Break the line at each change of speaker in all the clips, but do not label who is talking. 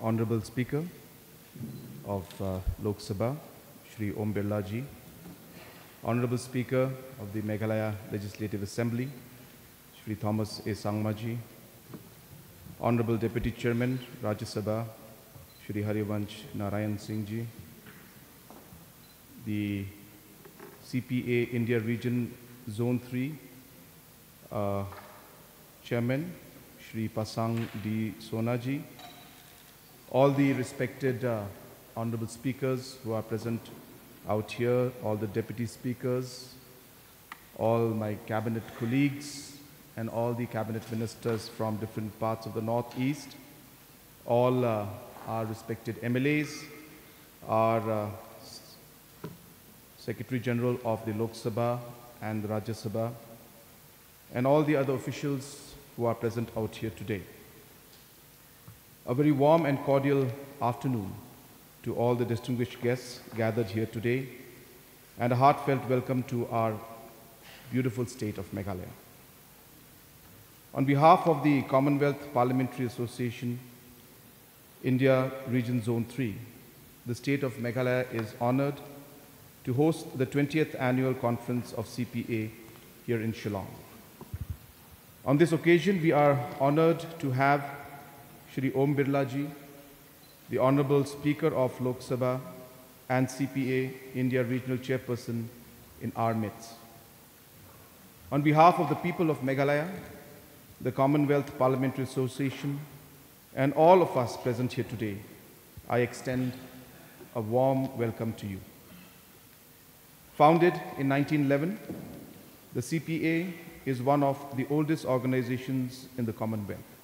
Honorable Speaker of uh, Lok Sabha, Shri Om Birla ji, Honorable Speaker of the Meghalaya Legislative Assembly, Shri Thomas A. Sangma ji, Honorable Deputy Chairman, Rajya Sabha, Shri Harivansh Narayan Singh ji, the CPA India Region Zone 3 uh, Chairman, Shri Pasang D. Sonaji, all the respected uh, honorable speakers who are present out here, all the deputy speakers, all my cabinet colleagues, and all the cabinet ministers from different parts of the Northeast, all uh, our respected MLAs, our uh, Secretary General of the Lok Sabha and Rajya Sabha, and all the other officials who are present out here today. A very warm and cordial afternoon to all the distinguished guests gathered here today, and a heartfelt welcome to our beautiful state of Meghalaya. On behalf of the Commonwealth Parliamentary Association, India Region Zone 3, the state of Meghalaya is honored to host the 20th annual conference of CPA here in Shillong. On this occasion, we are honored to have Shri Om Birla ji, the Honorable Speaker of Lok Sabha and CPA India Regional Chairperson in our midst. On behalf of the people of Meghalaya, the Commonwealth Parliamentary Association, and all of us present here today, I extend a warm welcome to you. Founded in 1911, the CPA is one of the oldest organizations in the Commonwealth.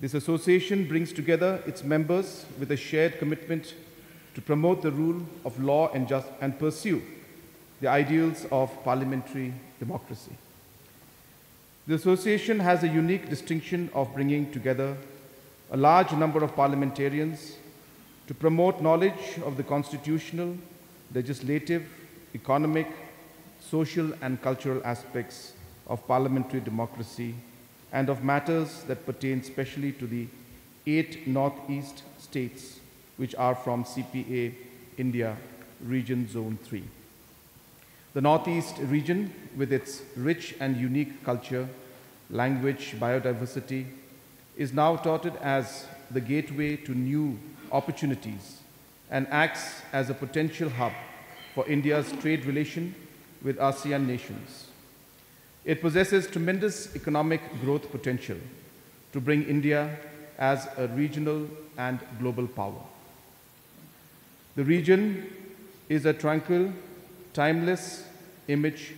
This association brings together its members with a shared commitment to promote the rule of law and, just, and pursue the ideals of parliamentary democracy. The association has a unique distinction of bringing together a large number of parliamentarians to promote knowledge of the constitutional, legislative, economic, social, and cultural aspects of parliamentary democracy and of matters that pertain specially to the eight Northeast states which are from CPA India Region Zone 3. The Northeast region, with its rich and unique culture, language, biodiversity, is now touted as the gateway to new opportunities and acts as a potential hub for India's trade relation with ASEAN nations. It possesses tremendous economic growth potential to bring India as a regional and global power. The region is a tranquil, timeless image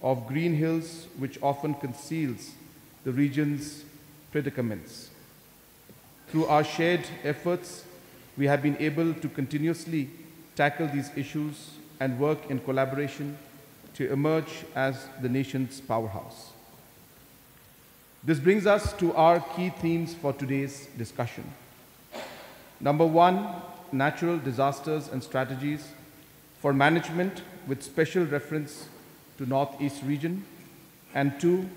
of green hills which often conceals the region's predicaments. Through our shared efforts, we have been able to continuously tackle these issues and work in collaboration to emerge as the nation's powerhouse. This brings us to our key themes for today's discussion. Number one, natural disasters and strategies for management with special reference to Northeast region. And two,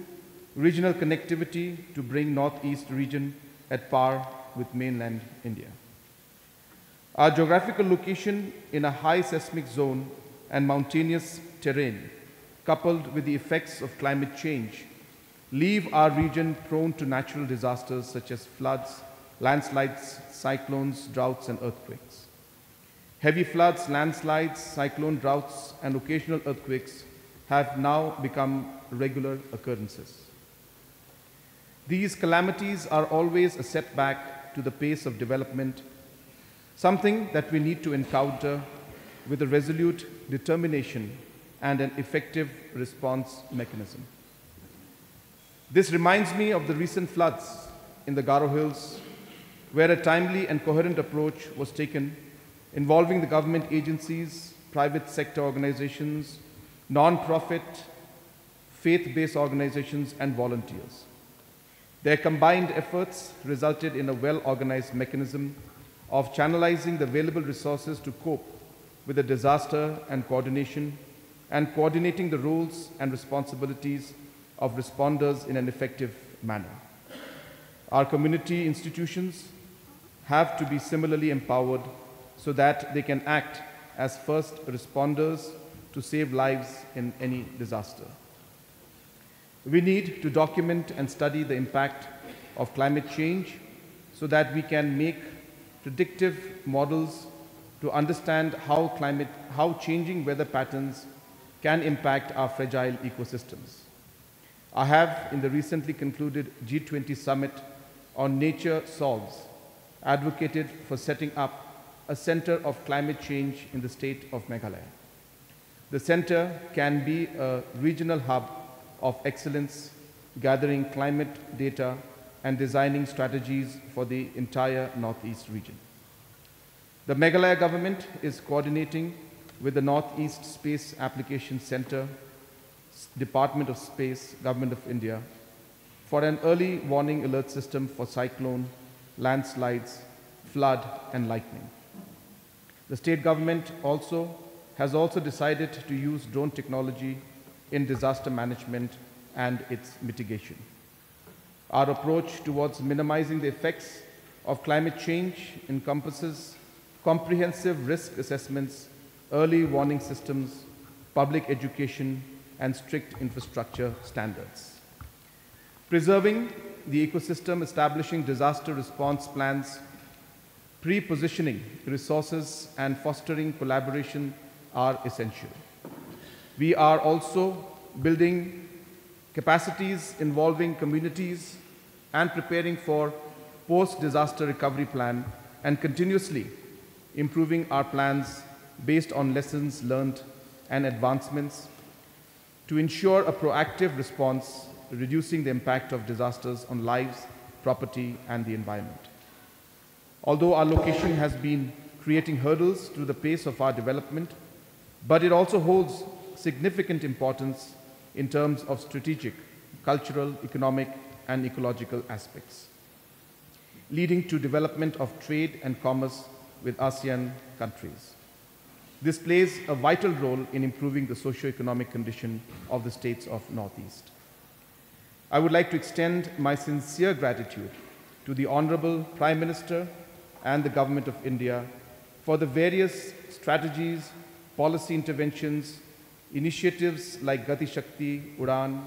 regional connectivity to bring Northeast region at par with mainland India. Our geographical location in a high seismic zone and mountainous terrain, coupled with the effects of climate change, leave our region prone to natural disasters such as floods, landslides, cyclones, droughts, and earthquakes. Heavy floods, landslides, cyclone droughts, and occasional earthquakes have now become regular occurrences. These calamities are always a setback to the pace of development, something that we need to encounter with a resolute determination and an effective response mechanism. This reminds me of the recent floods in the Garo Hills, where a timely and coherent approach was taken involving the government agencies, private sector organizations, non-profit, faith-based organizations, and volunteers. Their combined efforts resulted in a well-organized mechanism of channelizing the available resources to cope with the disaster and coordination and coordinating the roles and responsibilities of responders in an effective manner. Our community institutions have to be similarly empowered so that they can act as first responders to save lives in any disaster. We need to document and study the impact of climate change so that we can make predictive models to understand how, climate, how changing weather patterns can impact our fragile ecosystems. I have, in the recently concluded G20 summit on Nature Solves, advocated for setting up a center of climate change in the state of Meghalaya. The center can be a regional hub of excellence, gathering climate data and designing strategies for the entire Northeast region. The Meghalaya government is coordinating with the Northeast Space Application Center, Department of Space, Government of India, for an early warning alert system for cyclone, landslides, flood, and lightning. The state government also has also decided to use drone technology in disaster management and its mitigation. Our approach towards minimizing the effects of climate change encompasses comprehensive risk assessments, early warning systems, public education, and strict infrastructure standards. Preserving the ecosystem, establishing disaster response plans, pre-positioning resources, and fostering collaboration are essential. We are also building capacities involving communities and preparing for post-disaster recovery plan and continuously improving our plans based on lessons learned and advancements to ensure a proactive response, reducing the impact of disasters on lives, property, and the environment. Although our location has been creating hurdles to the pace of our development, but it also holds significant importance in terms of strategic, cultural, economic, and ecological aspects, leading to development of trade and commerce with ASEAN countries. This plays a vital role in improving the socio-economic condition of the states of Northeast. I would like to extend my sincere gratitude to the Honorable Prime Minister and the Government of India for the various strategies, policy interventions, initiatives like Gati Shakti, Udan,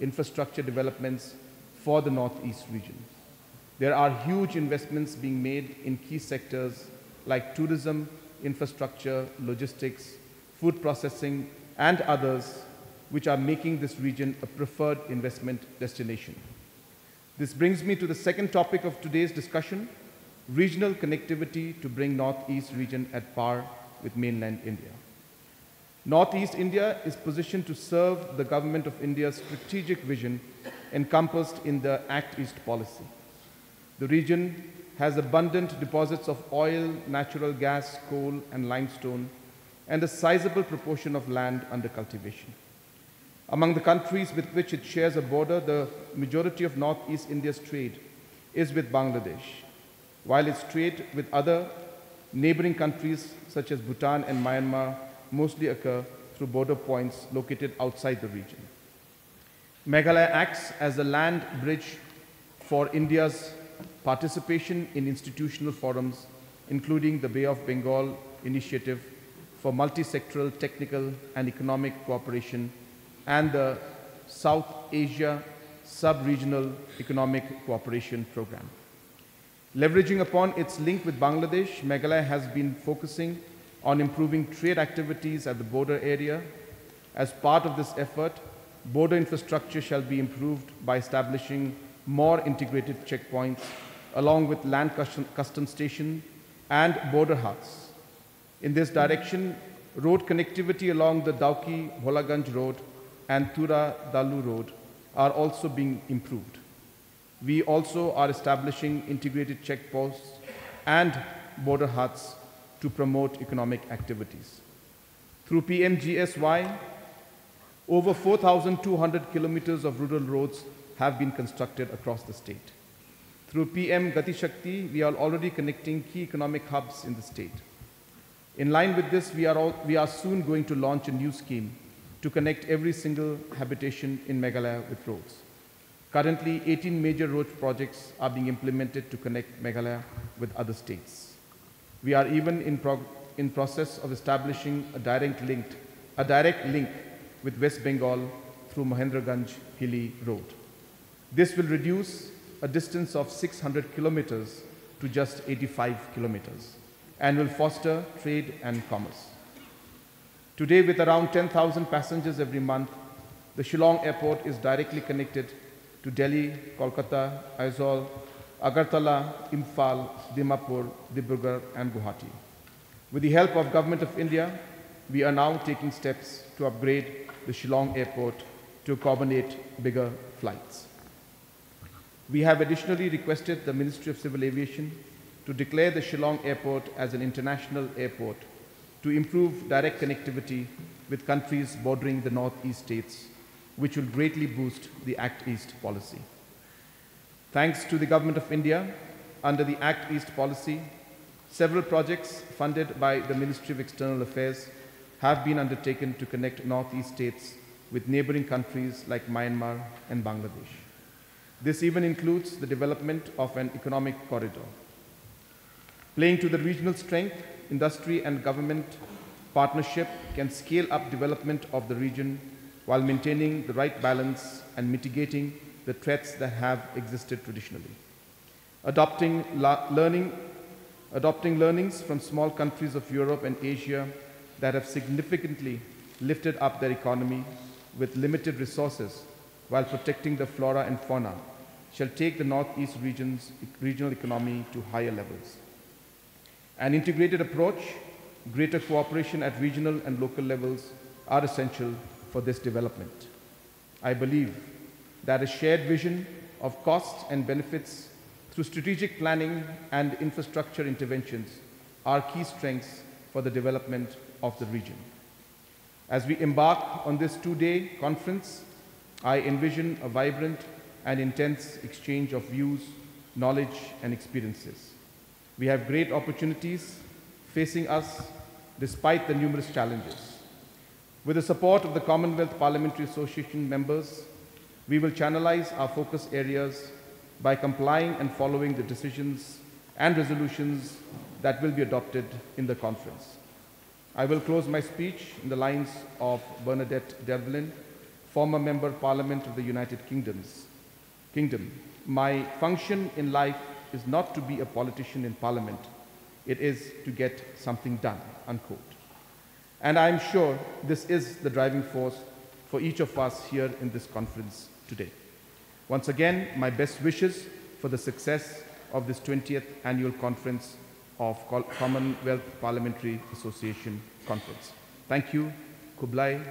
infrastructure developments for the Northeast region. There are huge investments being made in key sectors like tourism, infrastructure, logistics, food processing, and others, which are making this region a preferred investment destination. This brings me to the second topic of today's discussion, regional connectivity to bring Northeast region at par with mainland India. Northeast India is positioned to serve the Government of India's strategic vision encompassed in the Act East policy. The region has abundant deposits of oil, natural gas, coal, and limestone, and a sizable proportion of land under cultivation. Among the countries with which it shares a border, the majority of Northeast India's trade is with Bangladesh, while its trade with other neighboring countries such as Bhutan and Myanmar mostly occur through border points located outside the region. Meghalaya acts as a land bridge for India's participation in institutional forums, including the Bay of Bengal Initiative for Multi-Sectoral Technical and Economic Cooperation and the South Asia Sub-Regional Economic Cooperation Program. Leveraging upon its link with Bangladesh, Meghalaya has been focusing on improving trade activities at the border area. As part of this effort, border infrastructure shall be improved by establishing more integrated checkpoints along with land custom, custom station and border haats. In this direction, road connectivity along the Dauki Bholaganj Road and Tura Dalu Road are also being improved. We also are establishing integrated checkposts and border haats to promote economic activities. Through PMGSY, over 4,200 kilometers of rural roads have been constructed across the state. Through PM Gati Shakti, we are already connecting key economic hubs in the state. In line with this, we are, all, we are soon going to launch a new scheme to connect every single habitation in Meghalaya with roads. Currently, 18 major road projects are being implemented to connect Meghalaya with other states. We are even in, in process of establishing a direct link, a direct link with West Bengal through Mahendraganj Hili Road. This will reduce a distance of 600 kilometers to just 85 kilometers and will foster trade and commerce. Today, with around 10,000 passengers every month, the Shillong airport is directly connected to Delhi, Kolkata, Aizawl, Agartala, Imphal, Dimapur, Dibrugarh, and Guwahati. With the help of Government of India, we are now taking steps to upgrade the Shillong airport to accommodate bigger flights. We have additionally requested the Ministry of Civil Aviation to declare the Shillong airport as an international airport to improve direct connectivity with countries bordering the northeast states, which will greatly boost the Act East policy. Thanks to the Government of India, under the Act East policy, several projects funded by the Ministry of External Affairs have been undertaken to connect northeast states with neighboring countries like Myanmar and Bangladesh. This even includes the development of an economic corridor. Playing to the regional strength, industry and government partnership can scale up development of the region while maintaining the right balance and mitigating the threats that have existed traditionally. Adopting learning, adopting learnings from small countries of Europe and Asia that have significantly lifted up their economy with limited resources while protecting the flora and fauna shall take the Northeast region's regional economy to higher levels. An integrated approach, greater cooperation at regional and local levels are essential for this development. I believe that a shared vision of costs and benefits through strategic planning and infrastructure interventions are key strengths for the development of the region. As we embark on this two-day conference, I envision a vibrant and intense exchange of views, knowledge, and experiences. We have great opportunities facing us despite the numerous challenges. With the support of the Commonwealth Parliamentary Association members, we will channelize our focus areas by complying and following the decisions and resolutions that will be adopted in the conference. I will close my speech in the lines of Bernadette Devlin, former Member of Parliament of the United Kingdoms. Kingdom. My function in life is not to be a politician in Parliament. It is to get something done, unquote. And I'm sure this is the driving force for each of us here in this conference today. Once again, my best wishes for the success of this 20th annual conference of Commonwealth Parliamentary Association Conference. Thank you. Khublei